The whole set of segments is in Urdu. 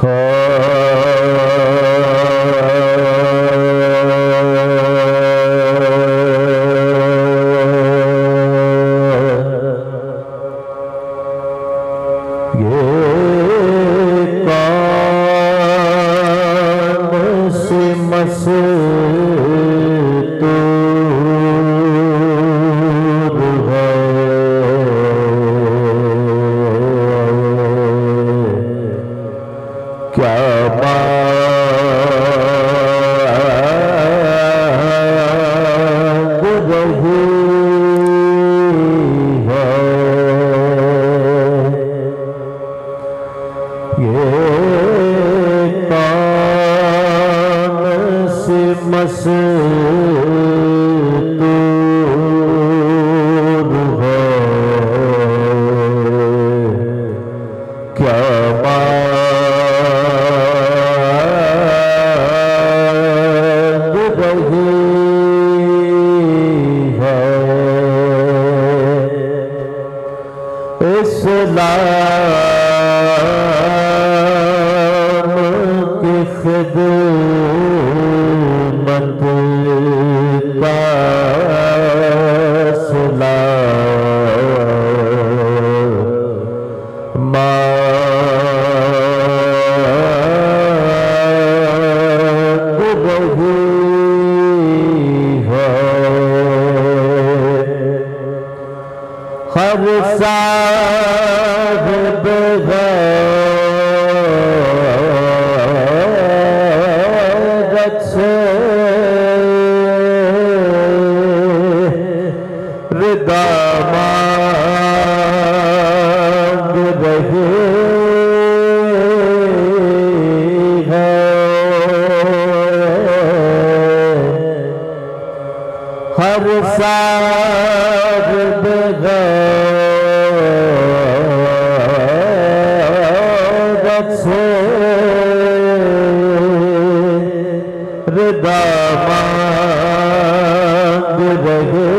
Oh. ہے کیا اسلام کی خدمت کا سلام؟ مانگ ہر صاحب غیرت سے ردا مانگ صاحب ردا مانگ رہے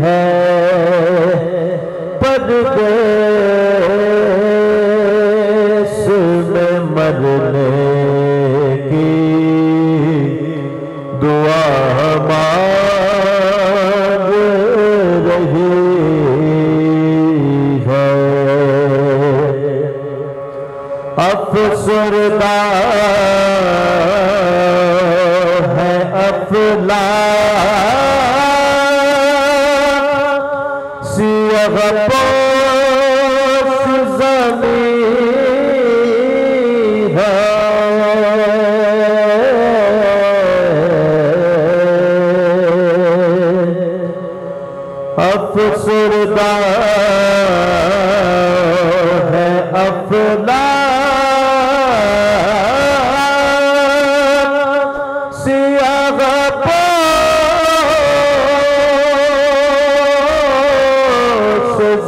ہیں۔ پردیس میں مرنے کی دعا مانگ رہی ہے۔ افسردہ سیغ پوش